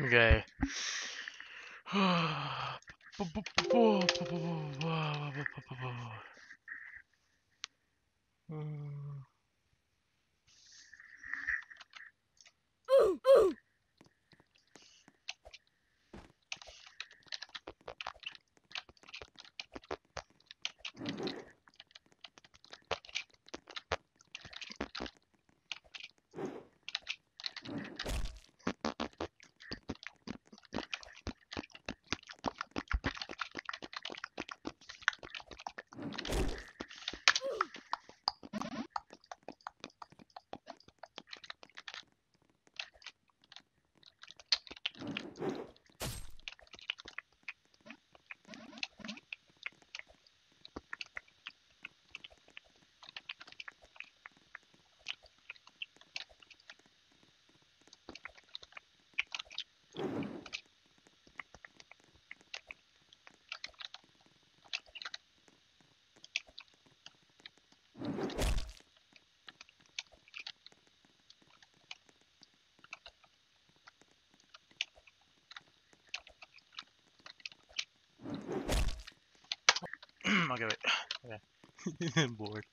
Okay. Hmm. okay, Okay. Bored.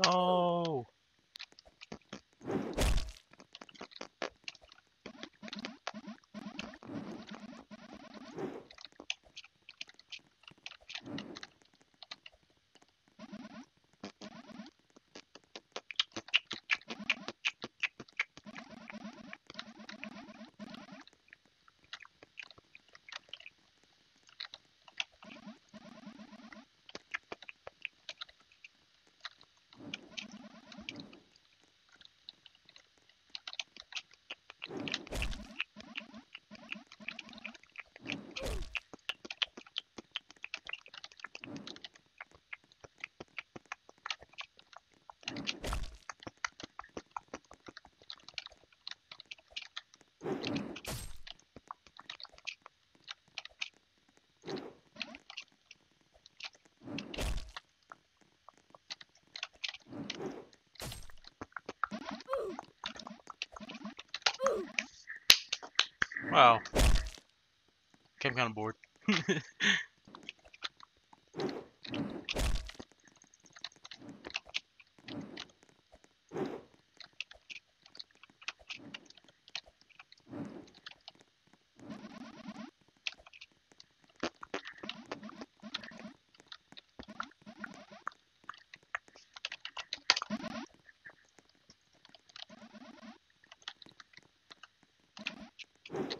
No. Wow. Okay, I'm kind of bored. Thank you.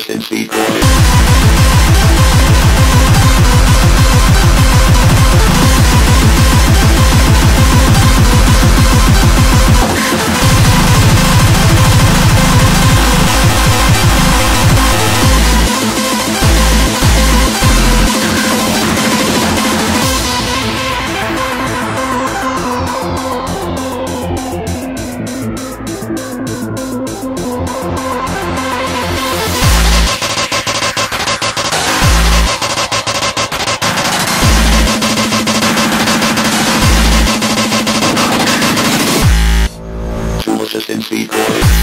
Full Assistant Full Assistant Speed Boy.